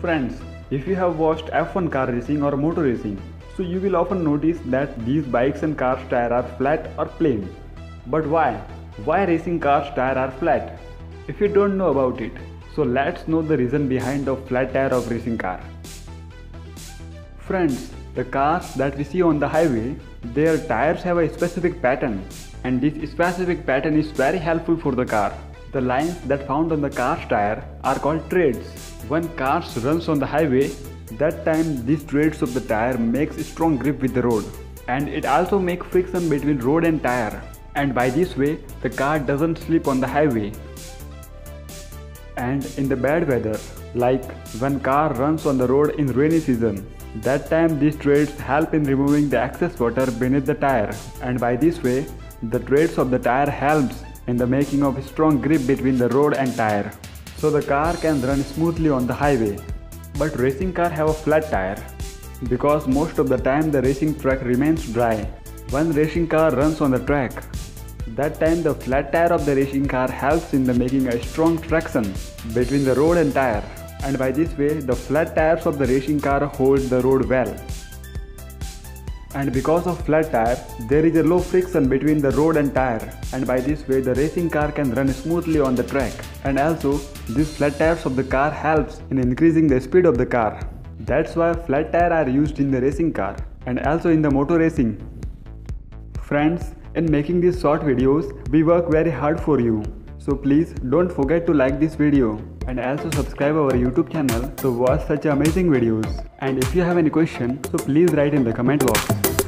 Friends, if you have watched F1 car racing or motor racing, so you will often notice that these bikes and cars tire are flat or plain. But why? Why racing cars tire are flat? If you don't know about it, so let's know the reason behind the flat tire of racing car. Friends, the cars that we see on the highway, their tires have a specific pattern and this specific pattern is very helpful for the car. The lines that found on the car's tire are called treads. When cars runs on the highway, that time these treads of the tire makes strong grip with the road and it also make friction between road and tire and by this way the car doesn't slip on the highway. And in the bad weather, like when car runs on the road in rainy season, that time these treads help in removing the excess water beneath the tire and by this way the treads of the tire helps in the making of a strong grip between the road and tire, so the car can run smoothly on the highway. But racing car have a flat tire, because most of the time the racing track remains dry. When racing car runs on the track, that time the flat tire of the racing car helps in the making a strong traction between the road and tire and by this way the flat tires of the racing car hold the road well and because of flat tire there is a low friction between the road and tire. And by this way the racing car can run smoothly on the track. And also these flat tires of the car helps in increasing the speed of the car. That's why flat tire are used in the racing car and also in the motor racing. Friends in making these short videos we work very hard for you so please don't forget to like this video and also subscribe our YouTube channel to watch such amazing videos. And if you have any question, so please write in the comment box.